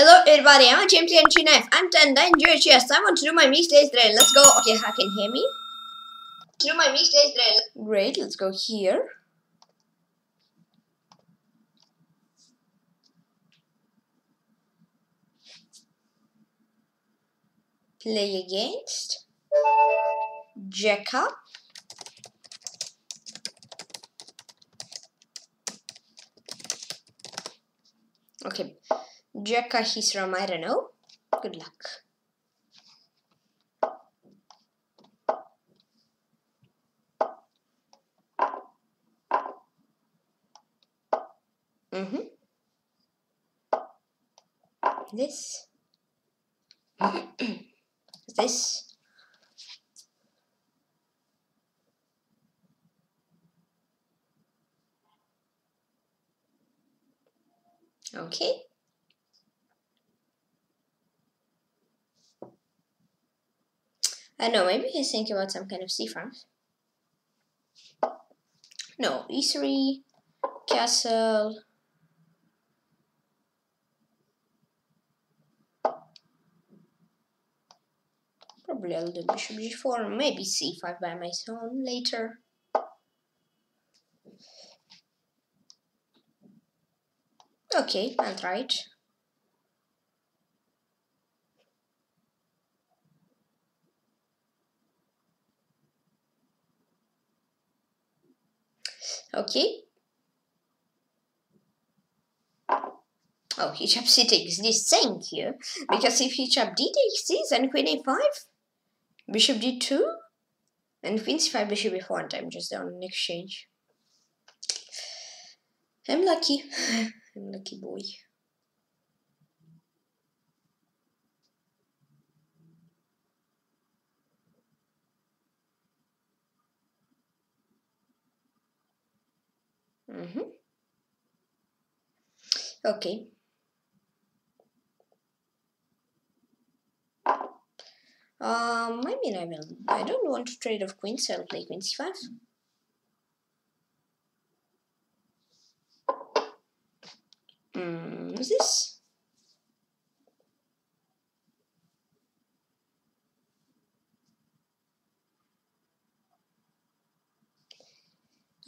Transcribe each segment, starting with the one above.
Hello everybody, I'm James Entry Knife. I'm 10 and enjoy chess. I want to do my mix days drill. Let's go. Okay, how can hear me? Do my mix days drill. Great, let's go here. Play against Jacob. Okay, Jeka he's from I don't know. Good luck. Mm-hmm. This. this. Okay. I know, maybe he's thinking about some kind of c farms. No, e3, castle. Probably I'll do bishop g4, maybe c5 by my own later. Okay, I'll try it. Okay. Oh, he chap c takes this, thank you. Because if he chap d takes this and queen a5, bishop d2, and queen c5, bishop e4, and I'm just down an exchange. I'm lucky. I'm lucky boy. Mm-hmm. Okay. Um, I mean, I will. I don't want to trade off queen, so I'll play queen c5. Hmm, what's this?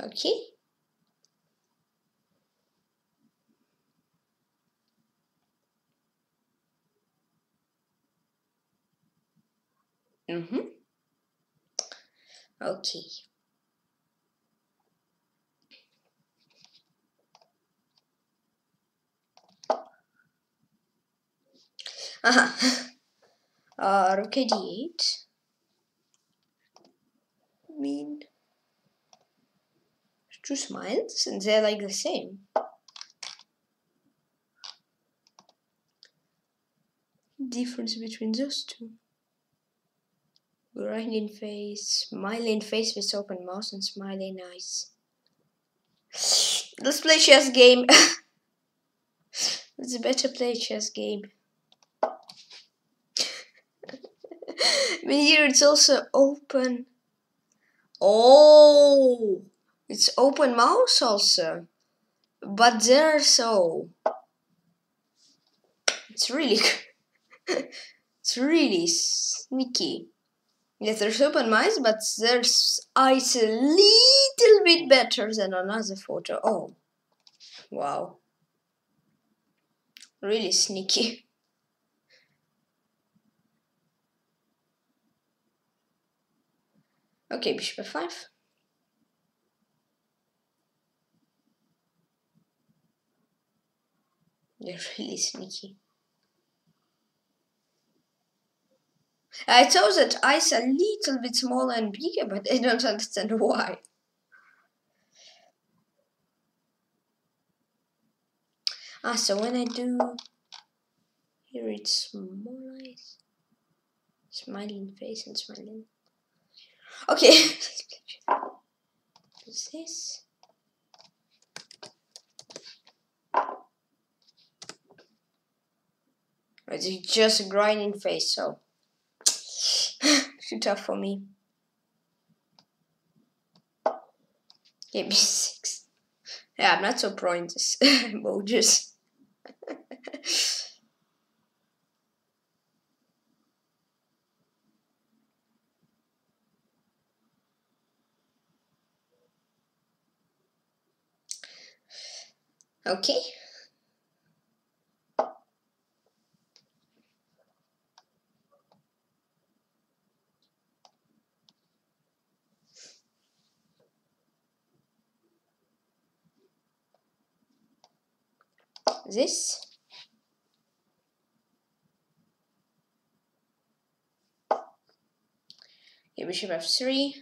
Okay. Mm-hmm. Okay. Uh-huh. Uh, rook a d8. I mean, two smiles, and they're like the same. Difference between those two. Grinding face, smiling face with open mouth and smiling eyes. Let's play chess game. a better play chess game. but here it's also open. Oh, it's open mouse also. But there so. It's really, it's really sneaky. Yes, there's open mice, but there's eyes a little bit better than another photo. Oh, wow. Really sneaky. Okay, bishop f5. They're really sneaky. I thought that eyes a little bit smaller and bigger, but I don't understand why. Ah, so when I do here it's small eyes, smiling face and smiling. Okay, what's this? It's just a grinding face, so too tough for me. Give me six. Yeah, I'm not so pro in this emojis. okay. This. Here bishop f3.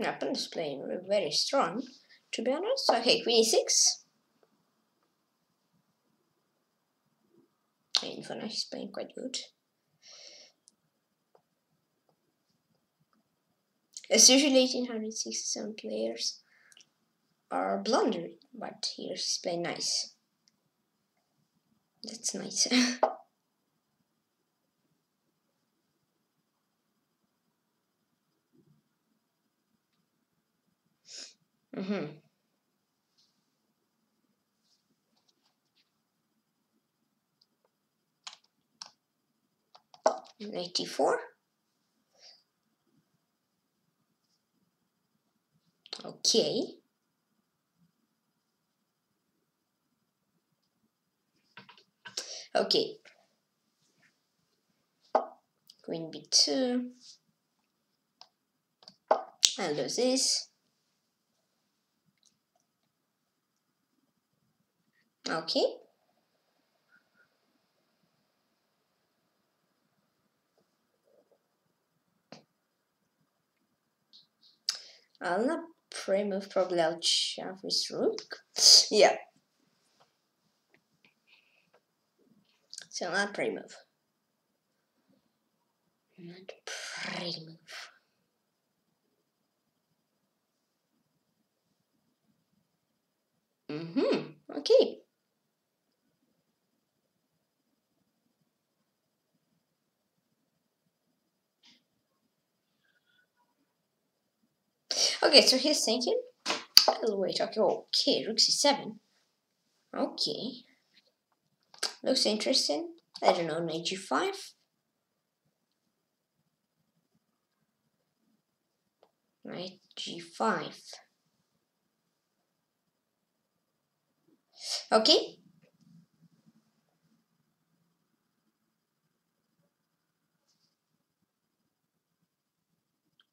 Weapon is playing very strong, to be honest. Okay, queen e6. And for now, he's playing quite good. As usually 1867 players are blundering, but here he's playing nice. That's nice. mm-hmm. 84. Okay. Okay. Queen b2. I'll do this. Okay. I'll not pre-move, probably I'll shove his rook. Yeah. So not pre-move. Not pre-move. Mm-hmm. Okay. Okay, so he's thinking. I'll wait. Okay, okay, rook c7. Okay. Looks interesting. I don't know, knight g5. Knight g5. Okay.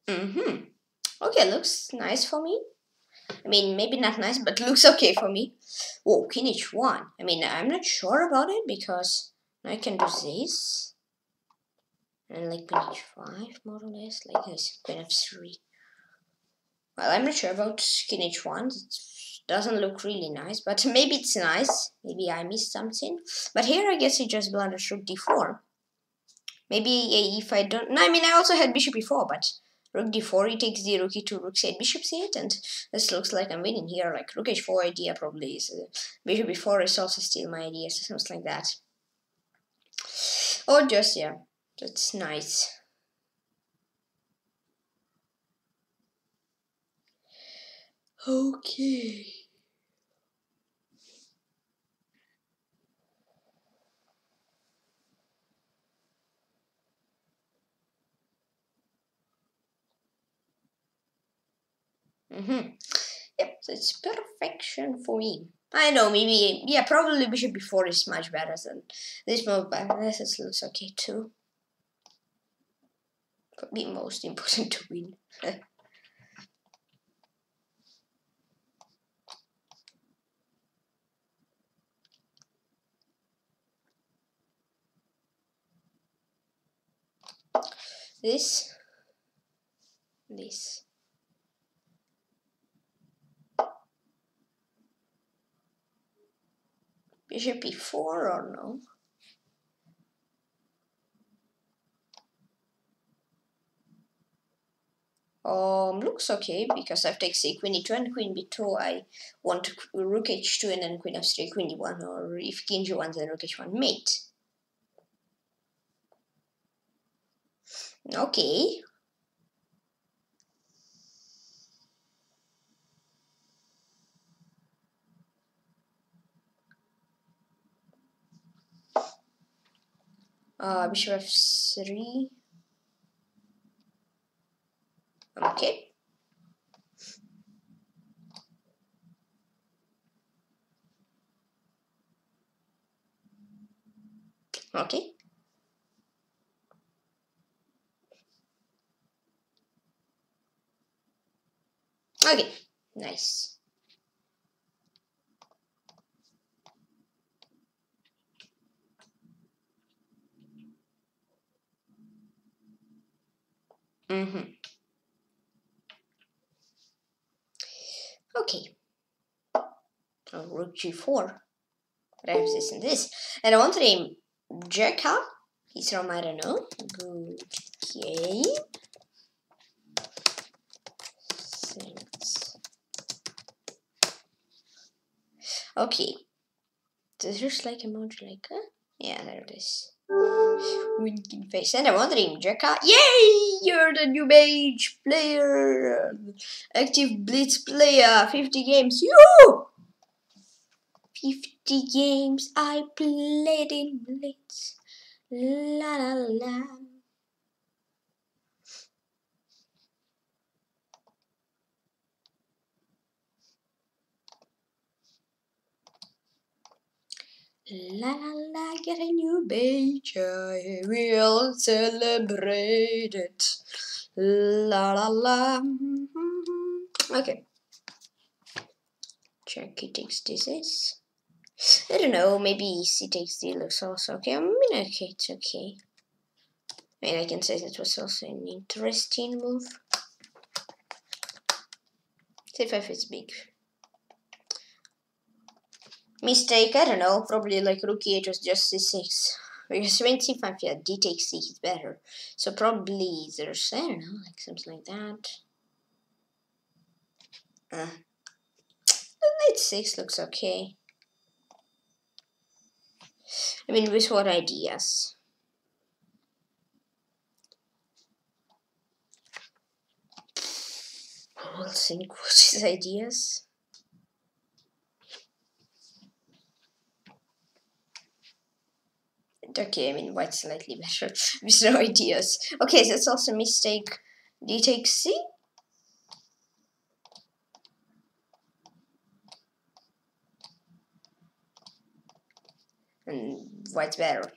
Mm-hmm. Okay, looks nice for me. I mean, maybe not nice, but looks okay for me. King h1. I mean, I'm not sure about it because I can do this. And like queen h5, more or less, like this, queen f3. Well, I'm not sure about king h1. It doesn't look really nice, but maybe it's nice. Maybe I missed something. But here, I guess he just blundered rook d4. Maybe if I don't... No, I mean, I also had bishop e4, but rook d4, he takes the rook e2, rook c8, bishop c8, and this looks like I'm winning here. Like rook h4 idea probably is uh, bishop e4 is also still my idea, so something like that. Or just yeah, that's nice. Okay. Mm-hmm. Yep, so it's perfection for me. I know, maybe, yeah, probably bishop before is much better than this move, but this is looks okay too. Probably most important to win. this, this. Bishop e4 or no? Um, looks okay because I've taken say queen e2 and queen b2. I want rook h2 and then queen f3, queen e1, or if king g1 then rook h1 mate. Okay. uh, bishop f3 okay. Okay. Okay. Nice. Mm-hmm. Okay. Oh, rook g4. But I have this and this. And I want to name Jeka. He's from, I don't know. Good game. Thanks. Okay. Does there's like emoji like huh? Yeah, there it is. Winking face. And I'm wondering, Yay! You're the new mage player. Active Blitz player. 50 games. You! 50 games I played in Blitz. La la la. La la la, get a new beach, we'll celebrate it. La la la. Mm-hmm. Okay. Check he takes this. I don't know, maybe c takes d looks also okay. I mean, okay, it's okay. I mean, I can say that was also an interesting move. c5 is big. Mistake, I don't know, probably like rook e8 was just c6. Because when c5, yeah, d takes c is better. So probably there's, I don't know, like something like that. Uh, knight 6 looks okay. I mean, with what ideas? We'll think what his ideas. Okay, I mean, white slightly better with no ideas. Okay, it's also mistake. D takes C? Hmm, and white's better.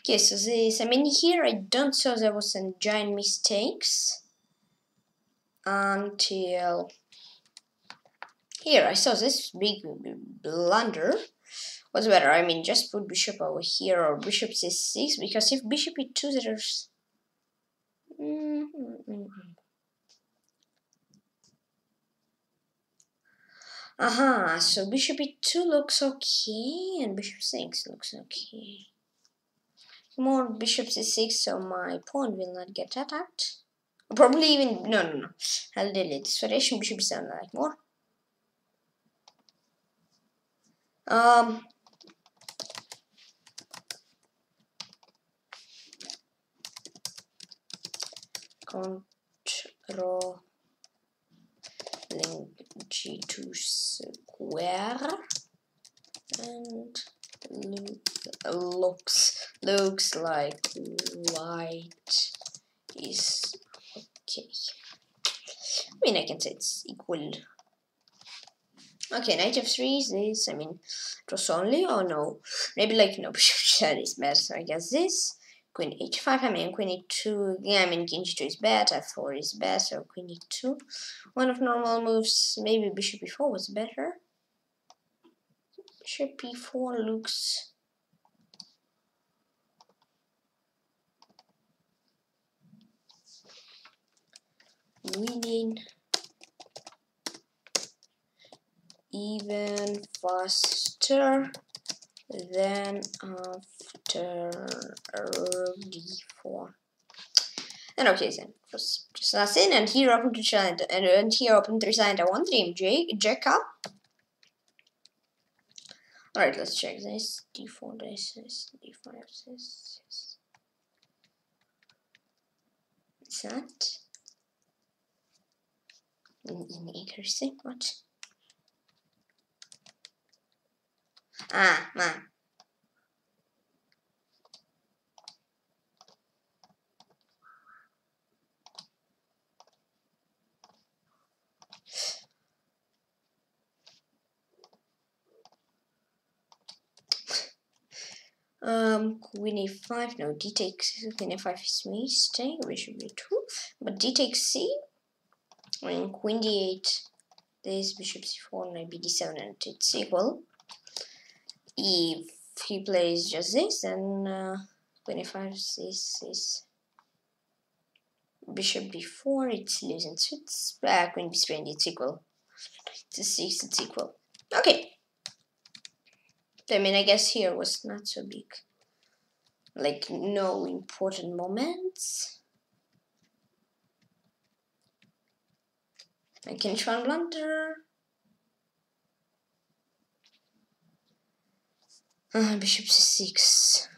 Okay, so this, I mean, here I don't saw there was some giant mistakes until here I saw this big blunder. What's better? I mean, just put bishop over here or bishop c6 because if bishop e2, there's. Mm -hmm. Aha, uh -huh, so bishop e2 looks okay, and bishop 6 looks okay. More bishop c6, so my pawn will not get attacked. Probably even, no, no, no. I'll delete this variation, bishop e7, like more. Um, control link g2 square and looks looks like white is okay. I mean, I can say it's equal. Okay, knight f3 is this. I mean, was only or no? Maybe like no, bishop is better. So I guess this queen h5, I mean queen e2, yeah, I mean king g2 is bad, f4 is better so queen e2. One of normal moves, maybe bishop e4 was better. Bishop e4 looks... winning even faster than after d4 and okay then just just nothing and here open to challenge and, and here open to resign I want dream J Jeka Alright, let's check this. D4 this is D5 this is It's not interesting. What? Ah, man. Um, queen a5, no, d takes, queen a5 is mistake, bishop b2, but d takes c, and queen d8, this bishop c4, knight b d7, and it's equal. If he plays just this, then uh, queen a5 is, is bishop b4, it's losing, so it's uh, queen b3, and it's equal. To 6, it's equal. Okay. I mean, I guess here was not so big. Like, no important moments. I can try and blunder. Uh, bishop c6.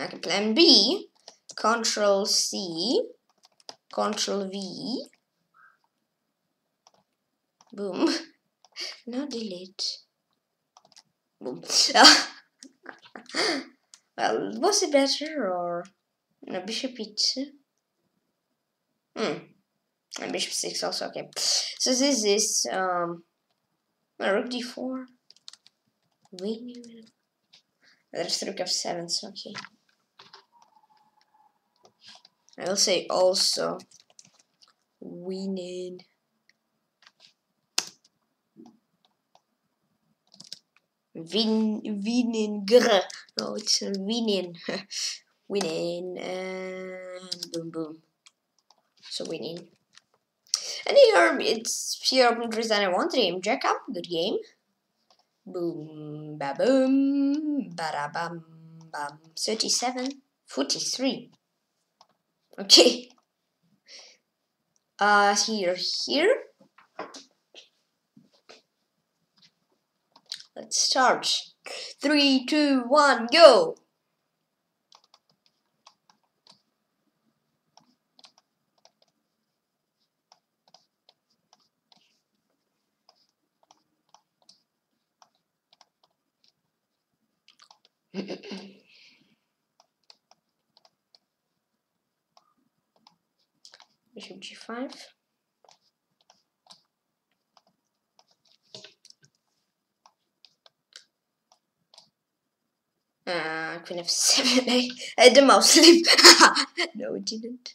Okay, plan B. Control C. Control V. Boom. now delete. Boom. well, was it better or no bishop e2? Hmm. And bishop 6 also, okay. So this is um rook d4. There's rook f7, so okay. I will say also winning. Win, winning. No, it's winning. winning. And boom, boom. So winning. And here um, it's here open design I want dream. Jack up. Good game. Boom, ba boom, ba da bum, bum. 37, 43. Okay. Uh, here, here. Let's start. Three, two, one, go! Bishop g5. Uh, queen f7. I, I had the mouse slip. no, it didn't.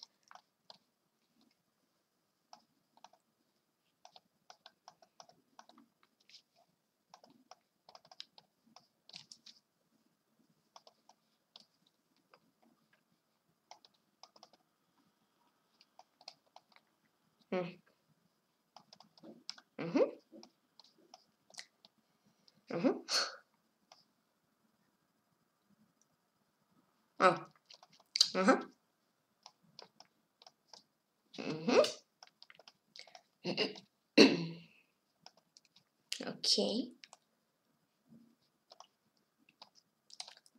Mm. Mhm. Mhm. Oh. Uh huh. Mhm. okay.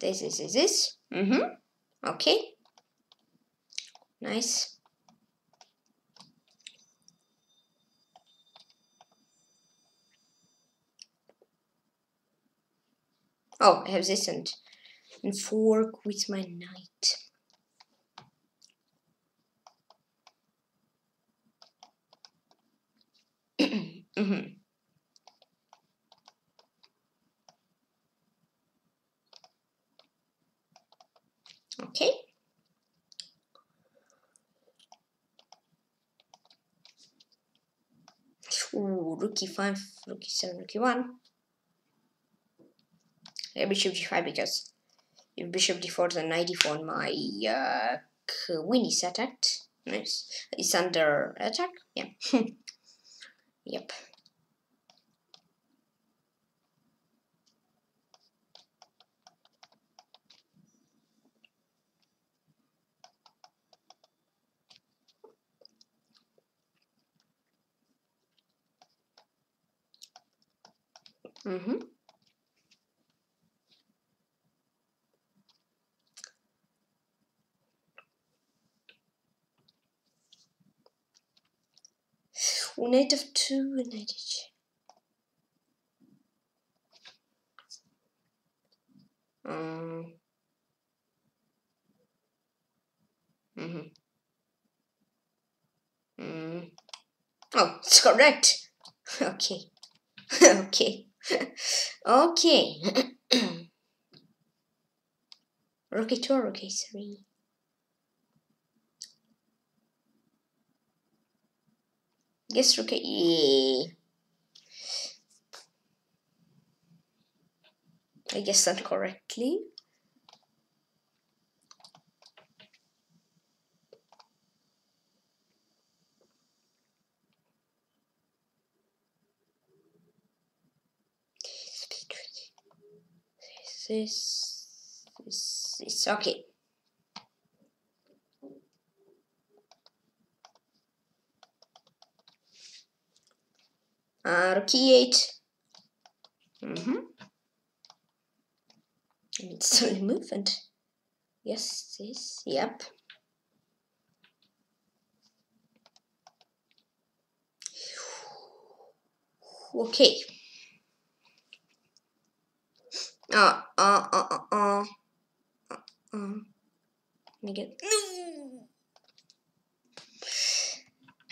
This is this is. Mhm. Okay. Nice. Oh, I have this and, and fork with my knight. mm-hmm. Okay. Ooh, rook e5, rook e7, rook e1 uh, bishop g5 because if bishop d4 then knight d4 my uh, queen is attacked nice. It's under attack? Yeah yep Mm-hmm. knight f2 and knight h. Mm hmm. Mm. Oh, it's correct. okay. okay. okay. rook 2 rook 3 Guess rook. Yeah. I guess that correctly. This, this, this, okay. E8. Mm-hmm. And it's only movement. Yes, this, yep. Okay. Uh, uh, uh, uh, uh. uh, uh. Let me get. No!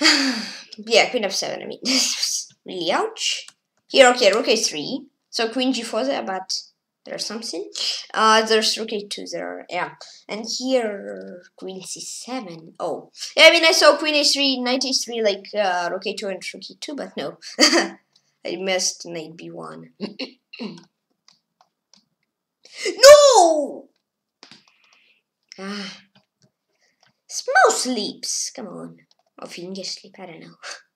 yeah, queen f7. I mean, really ouch. Here, okay, rook a3. So queen g4 there, but there's something. Uh, there's rook a2 there, yeah. And here, queen c7. Oh, yeah, I mean, I saw queen a3, knight a3, like uh, rook a2 and rook e2, but no. I missed knight b1. no! Ah. Small sleeps. Come on. Or finger sleep, I don't know.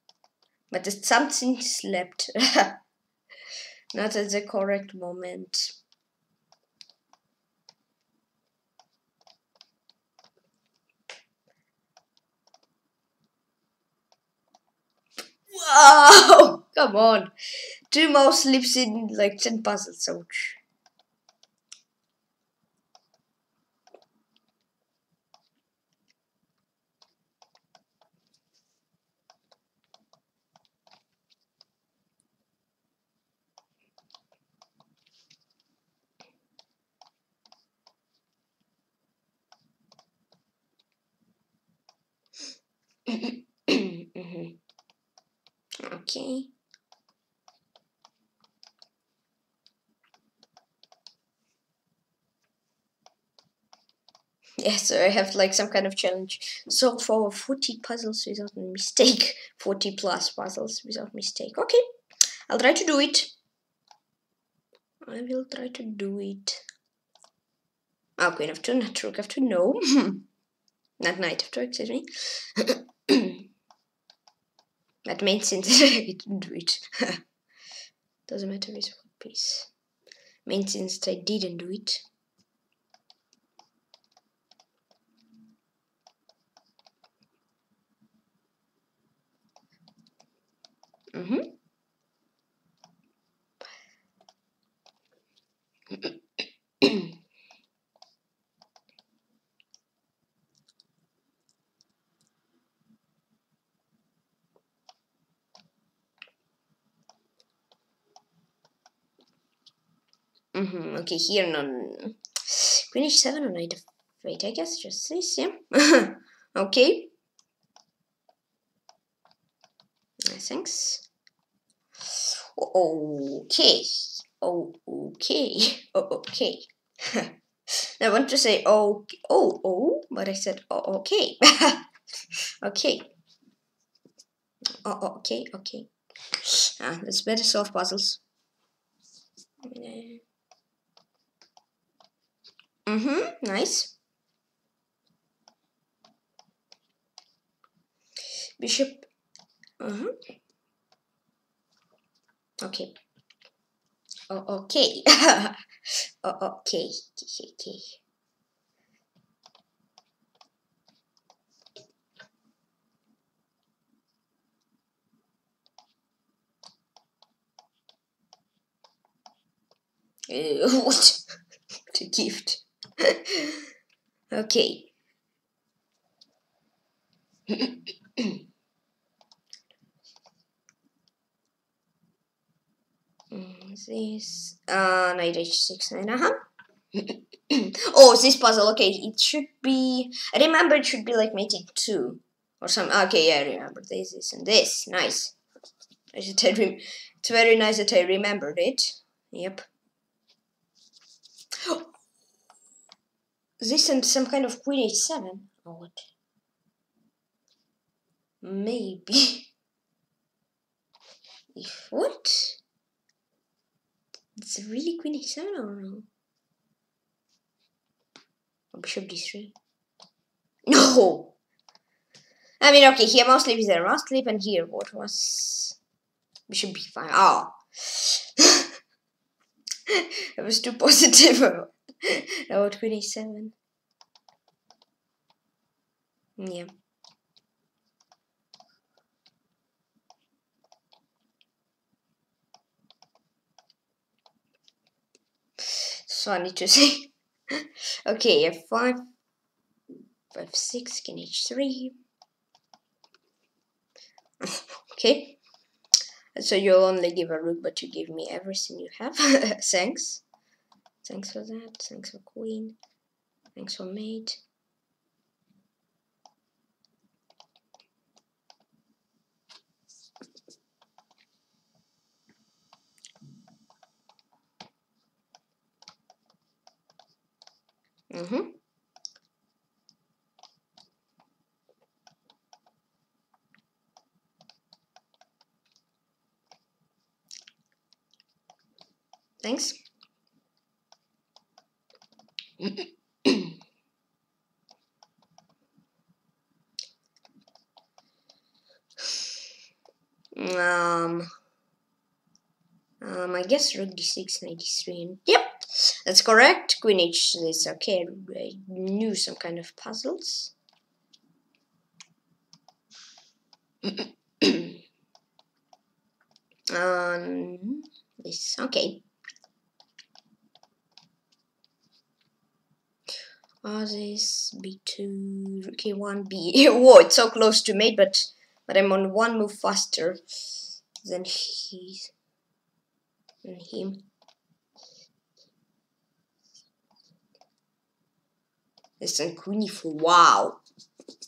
But something slept. Not at the correct moment. Wow! Come on. Two more sleeps in like 10 puzzles, ouch. mm-hmm. Okay. Yeah, so I have like some kind of challenge. So for 40 puzzles without mistake. 40 plus puzzles without mistake. Okay, I'll try to do it. I will try to do it. Oh, queen of two, not rook of two, no. not knight of two, excuse me. That made sense I didn't do it. Doesn't matter with what piece. Main sense I didn't do it. Mm-hmm. mm-hmm. Okay, here none. Queen h7 or knight of wait, I guess just this, yeah. okay. Thanks. Okay. Oh, okay. Oh, okay. I want to say oh, oh, oh, but I said oh, okay. okay. Oh, okay, okay. Ah, let's better solve puzzles. Mm-hmm, nice. Bishop. Uh-huh. Okay. Oh, okay. oh, okay. Okay. Uh, what? the gift. okay. this uh knight h6 nine uh-huh. Oh this puzzle? Okay it should be i remember it should be like mating two or some okay yeah i remember. This this and this. Nice. It's very nice that i remembered it. Yep this and some kind of queen h7 or what? Maybe. if what? It's really queen h7 or no? Or bishop d3. No! I mean, okay, here mouse sleep is there, mouse sleep, and here what was bishop b5. Oh. Ah. I was too positive queen a7. Yeah. So I need to see. okay, f5, f6, king h3. okay. So you'll only give a rook, but you give me everything you have. Thanks. Thanks for that. Thanks for queen. Thanks for mate. Mm-hmm. Thanks. um, um, I guess rook d6, knight d3, and yep, that's correct. Queen h6, okay, I knew some kind of puzzles. um, this, okay. Ah, this b2, k1, b. Whoa, it's so close to mate, but but I'm on one move faster than he than him. It's e4. Wow,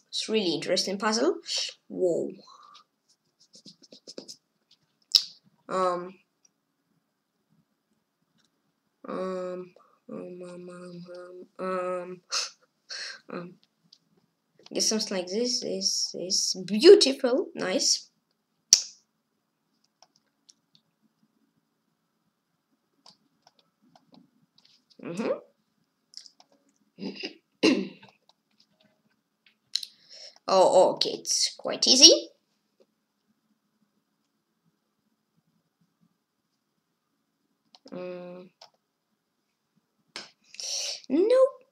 it's really interesting puzzle. Whoa. Um. Um. Um, um, um, um, um, um. Guess something like this is is beautiful, nice. Mm-hmm. oh, okay, it's quite easy. Mm. Nope.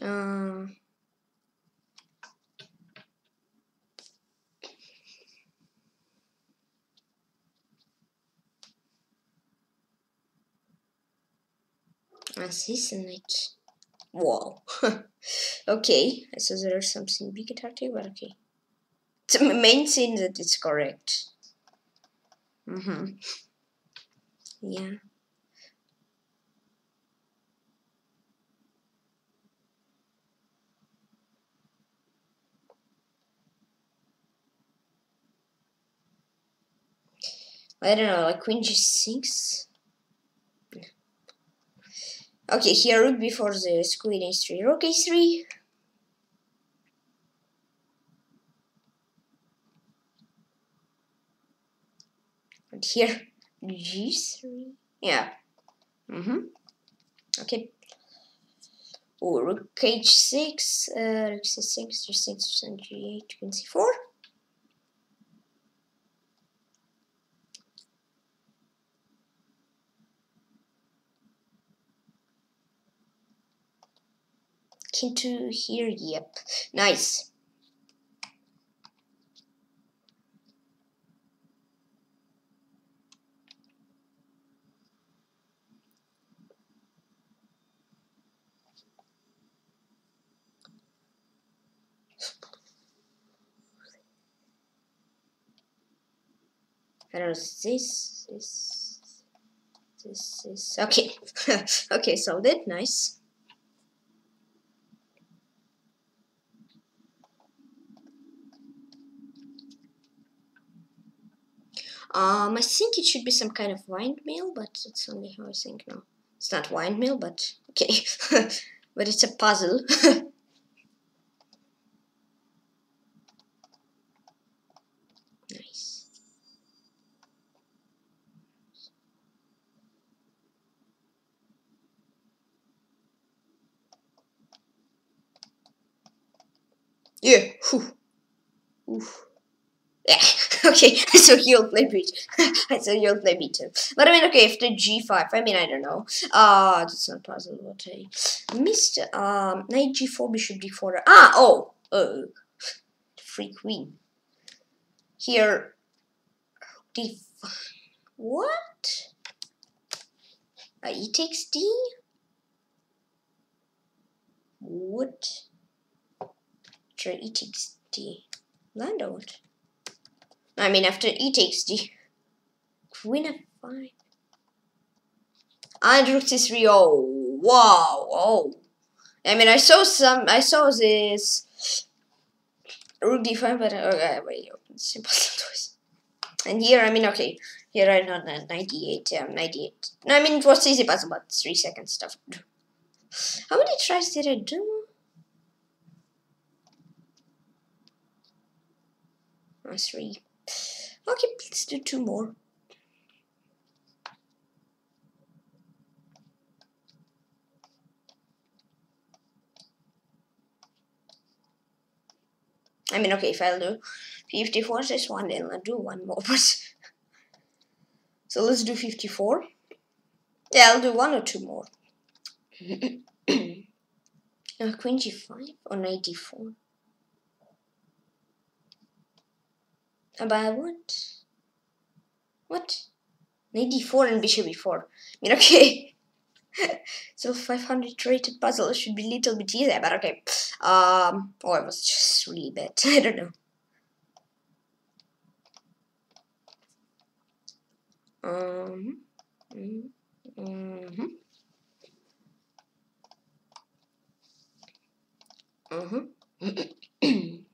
Uh, assassinate. Wow. okay, so there's something big tactic, but okay the main thing that it's correct. Mm-hmm. Yeah. I don't know, like queen g6? Okay, here rook before the queen h3, rook h3. and here g3 yeah. Mm-hmm. Okay. Oh rook h6 uh rook c6 g6 and g8 queen c4 king to here yep nice. I don't know, this, this, this is, okay, okay, solved it, nice. Um, I think it should be some kind of windmill, but it's only how I think now. It's not windmill, but okay. but it's a puzzle. nice. Yeah. Whew. Oof. Yeah. okay. So you'll play beat. so you'll play beat too. But I mean, okay, if the G5, I mean, I don't know. Uh, that's not possible. I missed. Um, knight G4, bishop D4. Ah, oh, uh, free queen. Here, D. What? Uh, e takes D. What? Try e takes D. Land what? I mean, after e takes d, queen f5. And rook c3. Oh, wow. Oh. I mean, I saw some, I saw this rook d5, but okay, wait, simple choice. And here, I mean, okay, here I know 98, um, 98. No, I mean, it was easy puzzle, but three seconds stuff. How many tries did I do? Oh, three. Okay, let's do two more. I mean, okay, if I'll do 54 this one, then I'll do one more. But so let's do 54. Yeah, I'll do one or two more. uh, queen g5 or 94. About what? What? Knight d4 and bishop e4. I mean, okay. so 500 rated puzzle should be a little bit easier, but okay. Um, oh, it was just really bad. I don't know. Um, mm, mm-hmm. Mm-hmm.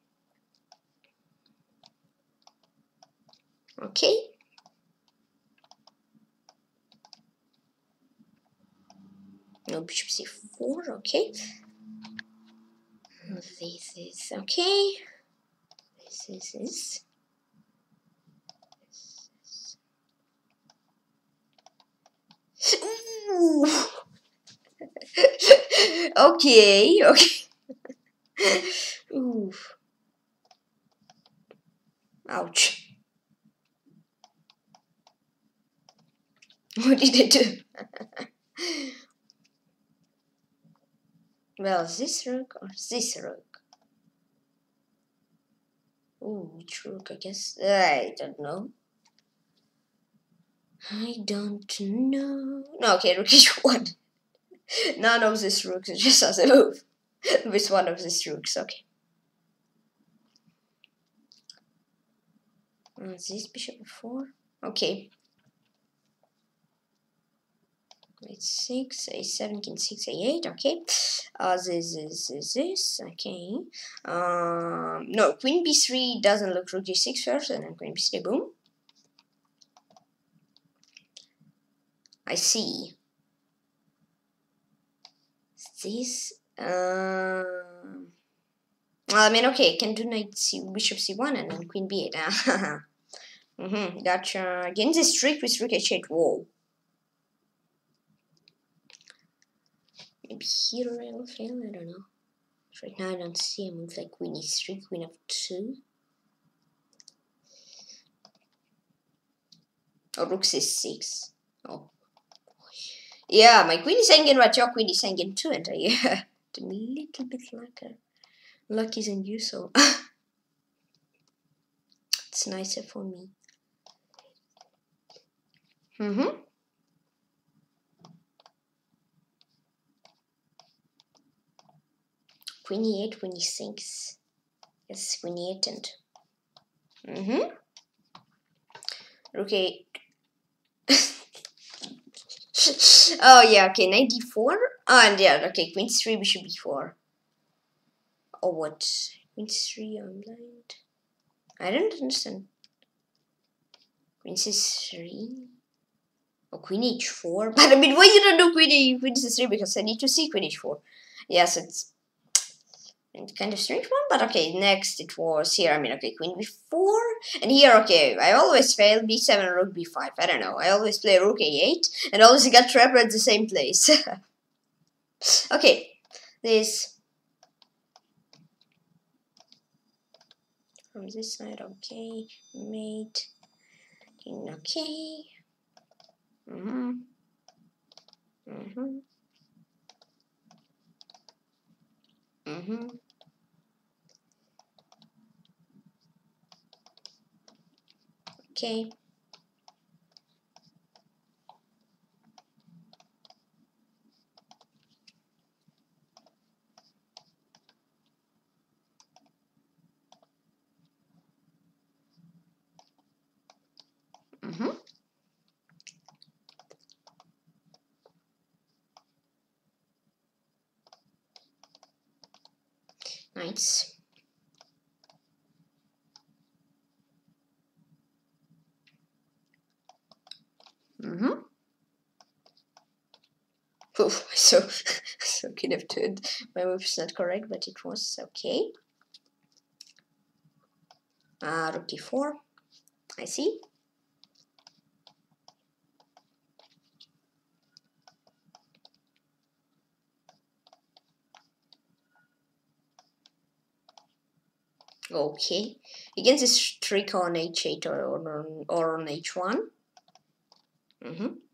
okay. No bishop c4, okay. This is okay. This is this. Okay, okay. Ooh. Ouch. What did I do? well, this rook or this rook? Ooh, which rook, I guess? I don't know. I don't know. No, okay, rook h1. None of these rooks just as a move. With one of these rooks, okay. Uh, this bishop f4. Okay. It's 6, a7, king 6, a8, okay. Uh, this is this, this, okay. Um, no, queen b3 doesn't look rook g6 first, and then queen b3, boom. I see. This, uh, I mean, okay, can do knight c, bishop c1 and then queen b8. mm-hmm, gotcha. Again, this trick with rook h8, whoa. Maybe here I'll fail, I don't know. Right now I don't see him with like queen e3, queen f2. Or rook c6. Oh. Yeah, my queen is hanging but your queen is hanging too, and I uh, a little bit a lucky than you, so it's nicer for me. Mm-hmm. Queen e8, queen e6. Yes, queen e8 and mm-hmm. Okay. oh yeah, okay, 94. Oh, and yeah, okay, queen 3, bishop b4. Oh, what? Queen 3, I'm blind. I don't understand. Queen c3. Oh, queen h4. But I mean, why you don't do queen, queen c3? Because I need to see queen h4. Yes, it's kind of strange one, but okay, next it was here, I mean, okay, queen b4, and here, okay, I always fail b7, rook b5, I don't know, I always play rook a8, and always get trapped at the same place. okay, this, from this side, okay, mate, okay, mm-hmm, mm-hmm. Mm-hmm. Okay. Mm-hmm. Nice. Mm-hmm. So so could have turned my move is not correct, but it was okay. Uh, rook e4. I see. Okay. Against this trick on h8 or, or, or on h1. Mm -hmm.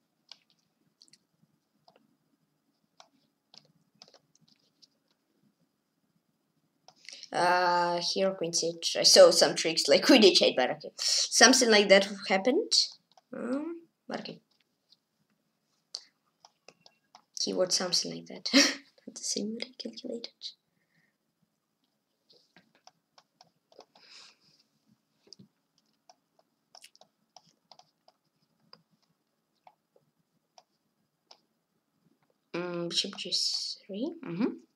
Uh, here queen c8. I saw some tricks like queen h8, but okay. Something like that happened. Um, but okay. Keyword something like that. Not the same way I calculated. Mm, bishop g3. Mm -hmm.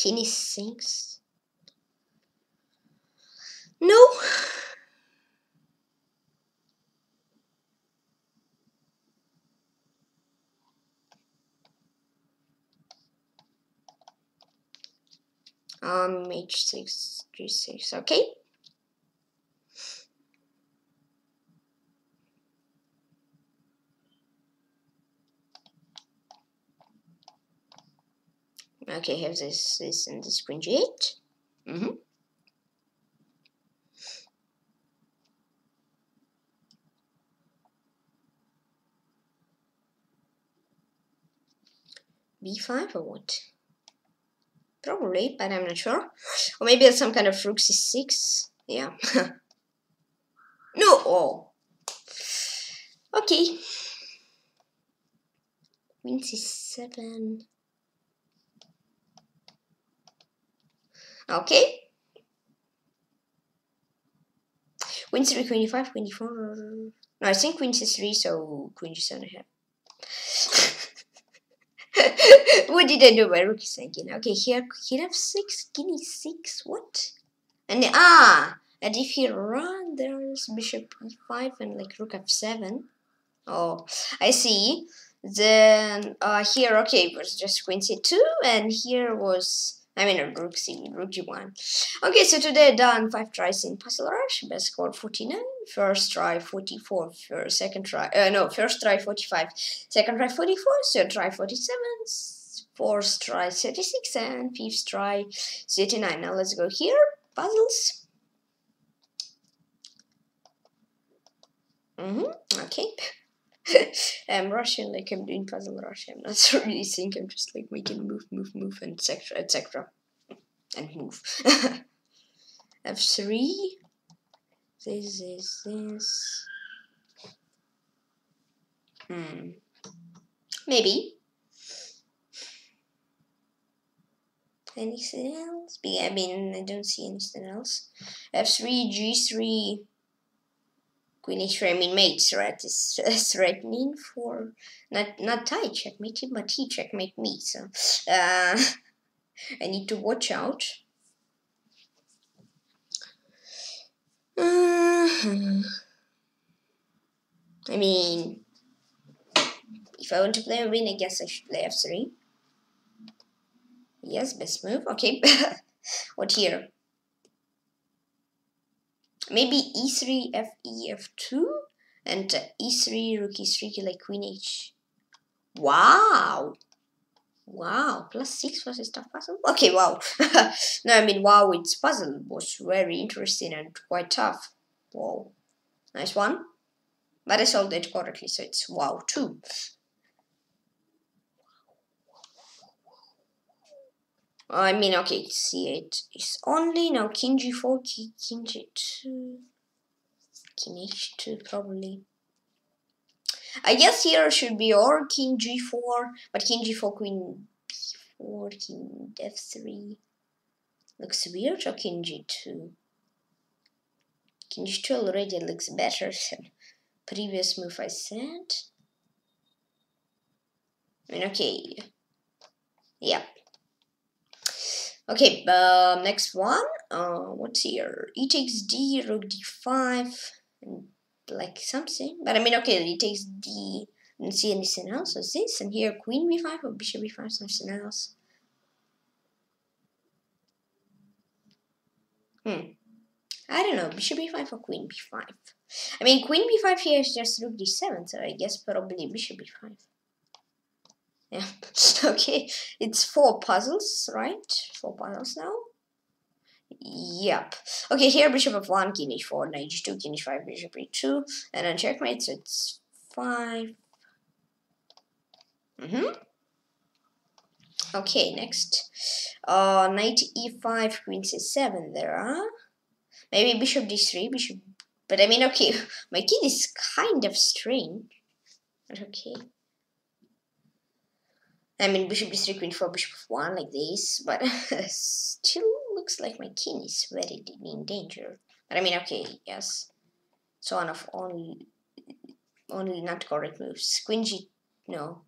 King e6. No. Um, h6, g6, okay. Okay, have this this in the screen g8. Mm -hmm. b5 or what? Probably, but I'm not sure. Or maybe it's some kind of rook c6. Yeah. no! Oh. Okay. Queen c7. Okay. Queen 3, queen 5, queen 4. No, I think queen c3, so queen g7 I have. what did I do by rook e2? Okay, here, king f6, king e6, what? And ah, and if he run, there's bishop e5 and like rook f7. Oh, I see. Then uh, here, okay, it was just queen c2, and here was I mean, rook c, rook g1. Okay, so today done five tries in Puzzle Rush. Best score 49. First try 44. First, second try, uh, no, first try 45. Second try 44. Third try 47. Fourth try 36. And fifth try 39. Now let's go here. Puzzles. Mm hmm Okay. I'm rushing like I'm doing puzzle Russian. I'm not really think I'm just like making move, move, move, and etc. etc. And move. F3. This is this. Hmm. Maybe. Anything else? I mean, I don't see anything else. F3, G3. Queen I mean, mate threat is threatening for not not Thai checkmate him, but he checkmate me. So uh, I need to watch out. Uh. I mean, if I want to play a win, I guess I should play f3. Yes, best move. Okay, what here? maybe e3, fe f2 and e3, rook e3, like queen h. Wow! Wow, plus six was a tough puzzle? Okay, wow. no, I mean, wow, its puzzle was very interesting and quite tough. Wow. Nice one. But I solved it correctly, so it's wow too. Well, I mean, okay, c8 is only now king g4, king g2, king h2 probably. I guess here should be or king g4, but king g4, queen b4, king f3. Looks weird or king g2? King g2 already looks better than previous move I sent. I mean, okay. Yep. Okay, um, next one. Uh, what's here? E takes D, rook D5, like something. But I mean, okay, it takes d. don't see anything else. So this? And here, Queen B5 or Bishop B5, something else. Hmm. I don't know, bishop b5 or queen b5. I mean, queen b5 here is just rook d7, so I guess probably bishop b5. Yeah, okay, it's four puzzles, right? Four puzzles now. Yep. Okay, here bishop of 1, king h4, knight g2, king h5, bishop e2, and then checkmate, so it's 5. Mm-hmm. Okay, next. Uh, knight e5, queen c7 there are. Maybe bishop d3, bishop... But I mean, okay, my king is kind of strange. But okay. I mean bishop d3, queen 4, bishop one like this, but still looks like my king is very in danger. But I mean, okay, yes. So one of only, only not correct moves. Queen g, no.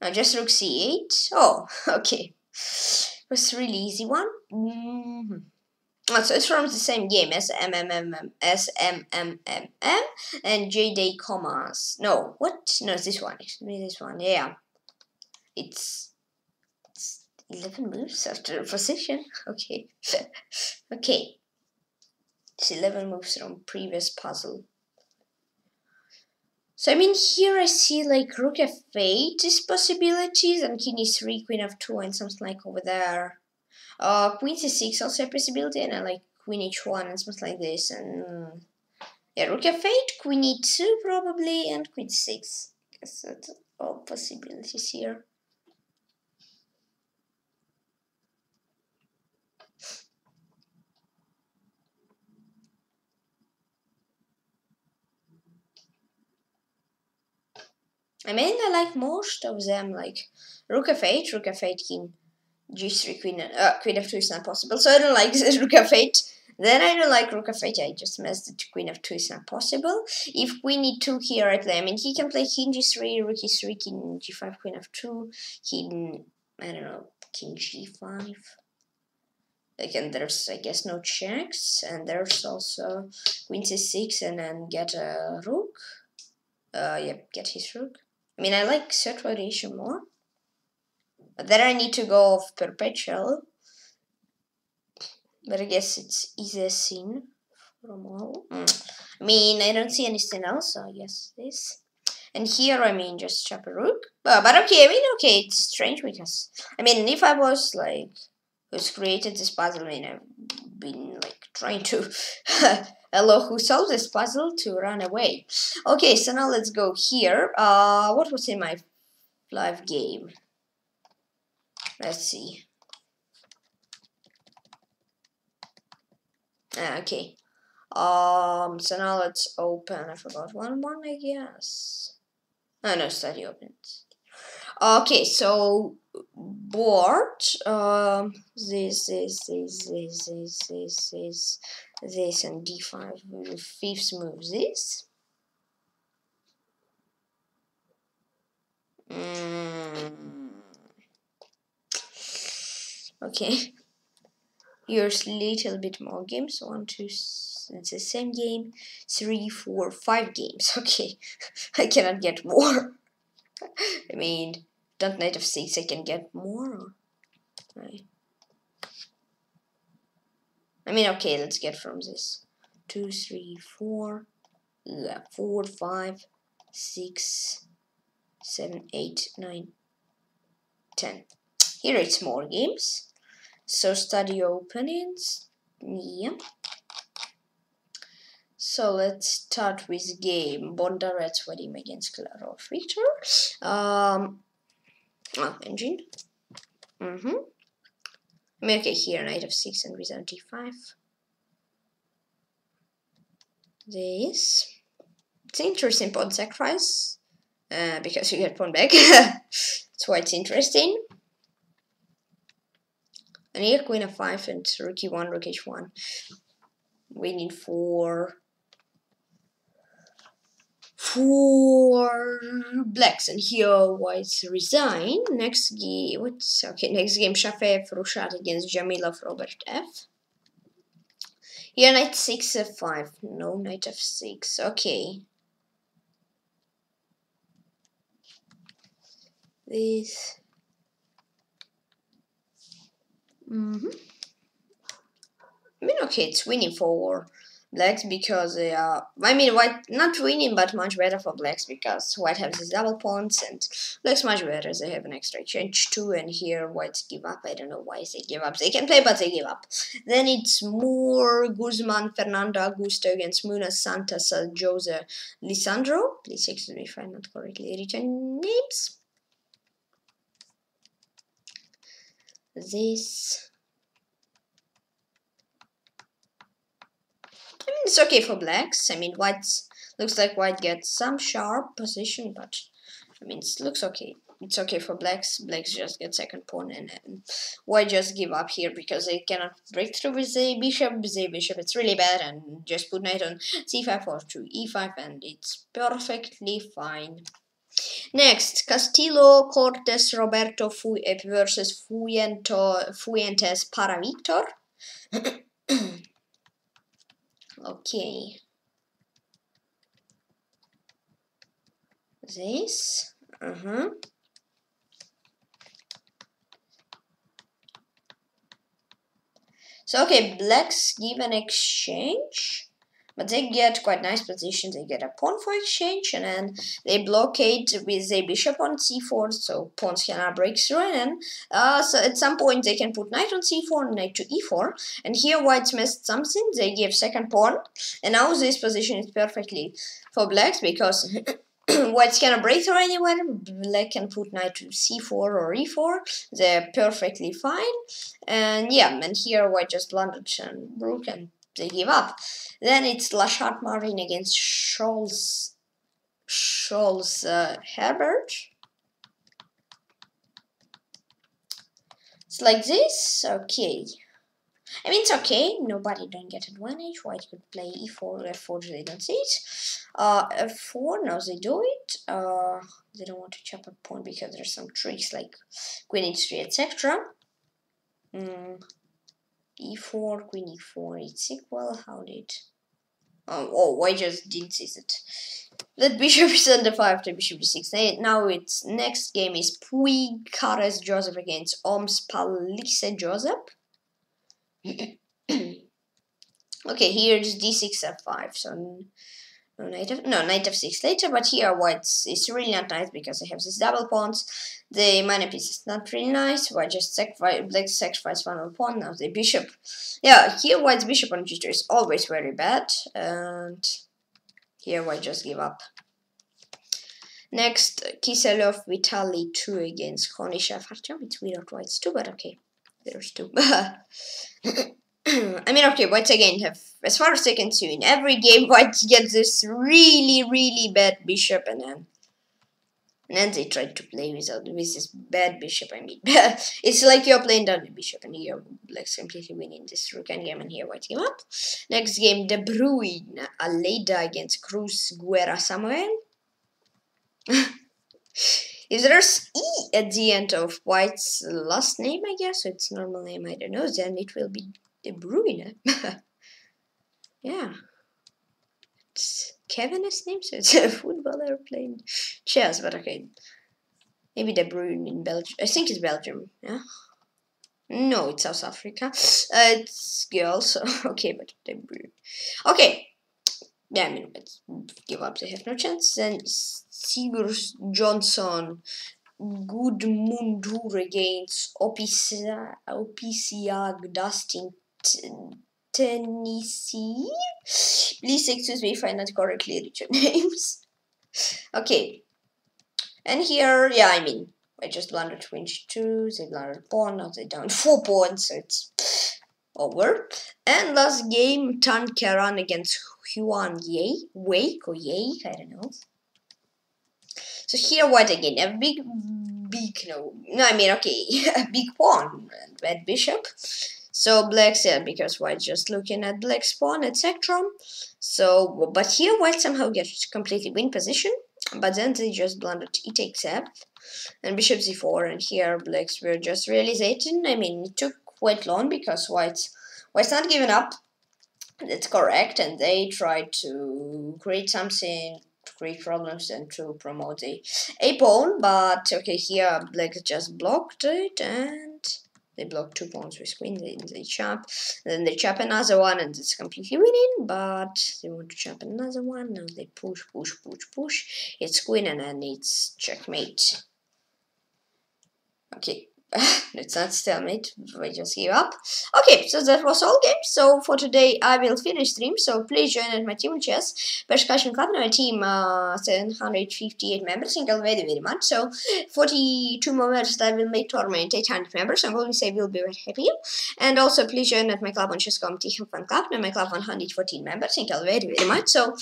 Now just rook c8. Oh, okay. It was really easy one. Mm -hmm. Uh, so it's from the same game as MMMM, SMMMM and JD commas. No, what? No, it's this one. It's this one. Yeah, it's, it's eleven moves after a position. Okay, okay, it's eleven moves from previous puzzle. So I mean, here I see like Rook F8 is possibilities and King E3, Queen F2, and something like over there. Uh, queen c6 also a possibility, and I like queen h1 and stuff like this. And mm, yeah, rook f8, queen e2 probably, and queen 6. Guess that's all possibilities here. I mean, I like most of them, like rook f8, rook f8, king g3 queen and uh, queen f2 is not possible so i don't like this rook f8 then i don't like rook f8 i just messed it queen f2 is not possible. If queen e2 here i i mean he can play king g3 rook e3 king g5 queen f2 king i don't know king g5 again there's i guess no checks and there's also queen c6 and then get a rook. Uh yep yeah, get his rook. I mean i like set rotation more. But then I need to go off perpetual. But I guess it's easier seen from all. Mm. I mean, I don't see anything else, so I guess this. And here, I mean, just chop a rook. But, but okay, I mean, okay, it's strange because... I mean, if I was, like, who's created this puzzle, I mean, I've been, like, trying to... Hello, who solved this puzzle to run away? Okay, so now let's go here. Uh, what was in my live game? Let's see. Ah, okay. Um, so now let's open, I forgot one one, I guess. I oh, no! study opens. Okay, so board, um, this, this, this, this, this, this, this, this, and d5, fifth move this. Mm okay. Here's little bit more games. One two it's the same game. Three four five games. Okay. I cannot get more. I mean don't knight of six i can get more right i mean okay let's get from this. Two three four yeah, four five six seven eight nine ten. Here it's more games. So study openings. Yeah. So let's start with game Bondarets Wedding against Clara Richter. Um, oh, engine. Mm-hmm. Okay, here knight of six and with d5. This. It's interesting pawn sacrifice uh, because you get pawn back. That's why it's interesting. And here queen f5 and rook e1, rook h1. We need four. For blacks and here whites resign. Next game what's okay next game Shafev Rushat against Jamilov Robert F. Here knight 6 f5 no knight f6 okay. This mm -hmm. I mean okay it's winning for blacks because they are I mean white not winning but much better for blacks because white has these double pawns and blacks much better. They have an extra change too and here whites give up. I don't know why they give up. They can play but they give up. Then it's more Guzman Fernando Augusto against Munas Santos uh, Jose Lisandro. Please excuse me if I'm not correctly written names this I mean, it's okay for blacks. I mean, white looks like white gets some sharp position, but I mean, it looks okay. It's okay for blacks. Blacks just get second pawn, and, and white just give up here because they cannot break through with the bishop. The bishop, it's really bad, and just put knight on c5 or to e5, and it's perfectly fine. Next, Castillo Cortes Roberto Fu versus Fuento, Fuentes para Victor. okay. This uh-huh. So okay blacks give an exchange but they get quite nice positions. They get a pawn for exchange, and then they blockade with a bishop on c4, so pawns cannot break through. And then, uh, so at some point they can put knight on c4, knight to e4, and here whites missed something. They give second pawn, and now this position is perfectly for blacks because. whites cannot break through anywhere. Black can put knight to c4 or e4. They're perfectly fine. And yeah, and here white just blundered and broke and they give up. Then it's Lashart Martin against Scholz, Scholz uh, Herbert. It's like this, okay. I mean, it's okay. Nobody don't get advantage. White could play e4, f4, they don't see it. Uh, f4, now they do it. Uh, they don't want to chop a pawn because there's some tricks like queen h3, etc. Mm e4, queen e4, it's equal. How did... Oh, oh, I just didn't see it. That bishop is under 5 to bishop d6. Now its next game is Puig Cares Joseph against Oms Palise Joseph. okay, here is d6 f5. So no knight of no knight of six later, but here white's is really not nice because they have these double pawns. The minor piece is not really nice. White just sacrifice black sacrifice one of the pawn. Now the bishop. Yeah, here white's bishop on g2 is always very bad, and here white just give up. Next, Kiselov Vitali 2 against Konishev Artyom. It's weird white's 2, but okay. There's 2. I mean, okay, whites again have, as far as I can see, in every game, White gets this really, really bad bishop, and then, and then they try to play without with this bad bishop. I mean, it's like you're playing down the bishop, and you're like completely winning this rook and game, and here white give up. Next game, De Bruyne, Aleda against Cruz Guerra Samuel. If there's E at the end of White's last name, I guess, it's normal name, I don't know, then it will be De Bruyne. yeah. It's Kevin is name, so it's a footballer playing chess, but okay. Maybe De Bruyne in Belgium. I think it's Belgium, yeah? No, it's South Africa. Uh, it's girls, so okay, but De Bruyne. Okay. Yeah, I mean, let's give up. They have no chance. Then Sigurd Johnson Gudmundur against Opisiag Dustin Tennessee. Please excuse me if I not correctly read your names. okay. And here, yeah, I mean, I just blundered 22, they blundered pawn, now they down 4 points, so it's over. And last game, Tan Karan against Huan Ye, Wake or Ye, I don't know. So here white again, a big, big, no, no, I mean, okay, a big pawn, red bishop. So black's yeah, because white just looking at black's pawn, etc. So, but here white somehow gets completely win position, but then they just blundered. E takes f, and bishop c4, and here blacks were just realizing, I mean, it took quite long because white's, white's not giving up, that's correct, and they tried to create something create problems and to promote a, a pawn, but okay, here black just blocked it and they block two pawns with queen, they, they chop, then they chop another one and it's completely winning, but they want to chop another one, now they push, push, push, push, it's queen and then it's checkmate. Okay, it's not stalemate. I just give up. Okay, so that was all games. So for today, I will finish stream. So please join at my team chess. PeshkaCh Club, my team, uh, 758 members. Thank you very, very much. So 42 more members, I will make tournament 800 members. I'm going to say we'll be very happy. And also, please join at my club on chess competition fan club. My club 114 members. Thank you very, very much. So uh,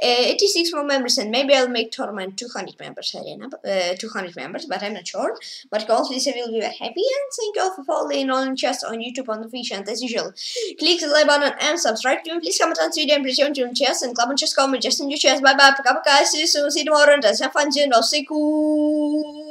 86 more members, and maybe I'll make tournament 200 members. Arena, uh, 200 members, but I'm not sure. But please, I will be very happy and thank you all for following on chess on YouTube on the fish and as usual. Click the like button and subscribe to me. Please comment on this video and please join to chess and club on chess comment just in your chess. Bye bye. Пока-пока. See you soon. See you tomorrow and have fun. I'll see you.